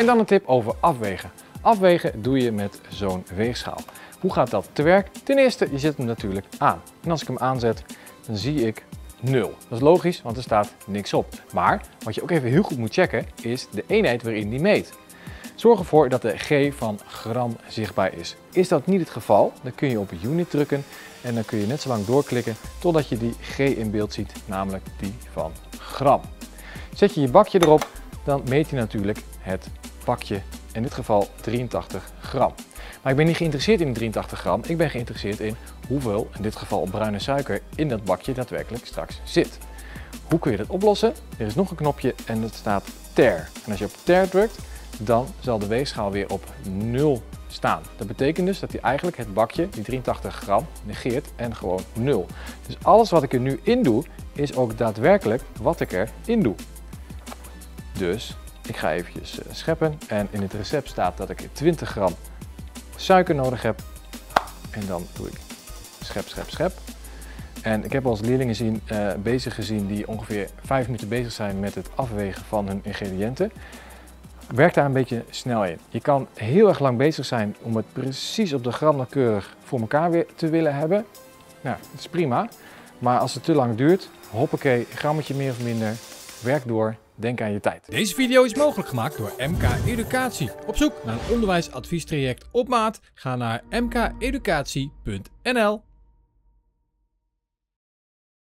En dan een tip over afwegen. Afwegen doe je met zo'n weegschaal. Hoe gaat dat te werk? Ten eerste, je zet hem natuurlijk aan. En als ik hem aanzet, dan zie ik 0. Dat is logisch, want er staat niks op. Maar wat je ook even heel goed moet checken, is de eenheid waarin die meet. Zorg ervoor dat de G van gram zichtbaar is. Is dat niet het geval, dan kun je op unit drukken en dan kun je net zo lang doorklikken totdat je die G in beeld ziet, namelijk die van gram. Zet je je bakje erop, dan meet hij natuurlijk het in dit geval 83 gram. Maar ik ben niet geïnteresseerd in 83 gram, ik ben geïnteresseerd in hoeveel, in dit geval bruine suiker, in dat bakje daadwerkelijk straks zit. Hoe kun je dat oplossen? Er is nog een knopje en dat staat ter. En als je op ter drukt, dan zal de weegschaal weer op 0 staan. Dat betekent dus dat hij eigenlijk het bakje, die 83 gram, negeert en gewoon 0. Dus alles wat ik er nu in doe, is ook daadwerkelijk wat ik erin doe. Dus ik ga eventjes eh, scheppen en in het recept staat dat ik 20 gram suiker nodig heb. En dan doe ik schep, schep, schep. En ik heb als leerlingen zien, uh, bezig gezien die ongeveer 5 minuten bezig zijn met het afwegen van hun ingrediënten. Werk daar een beetje snel in. Je kan heel erg lang bezig zijn om het precies op de gram nauwkeurig voor elkaar weer te willen hebben. Nou, dat is prima. Maar als het te lang duurt, hoppakee, grammetje meer of minder, werk door, denk aan je tijd. Deze video is mogelijk gemaakt door MK Educatie. Op zoek naar een onderwijsadviestraject op maat? Ga naar mkeducatie.nl